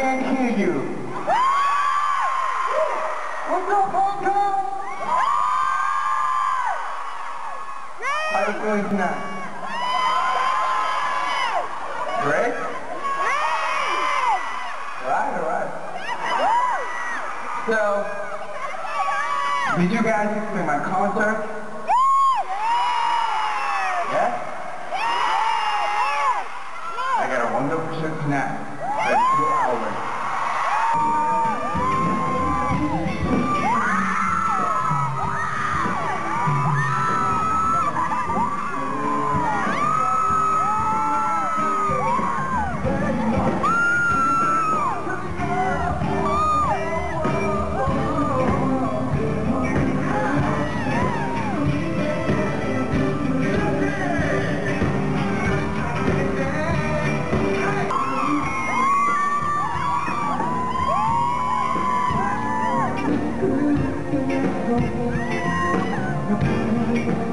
can't hear you. What's up, Hong Kong? How you doing tonight? Great? Alright, alright. So, did you guys expect my concert? Yeah? I got a wonderful show tonight. For two hours. Thank you.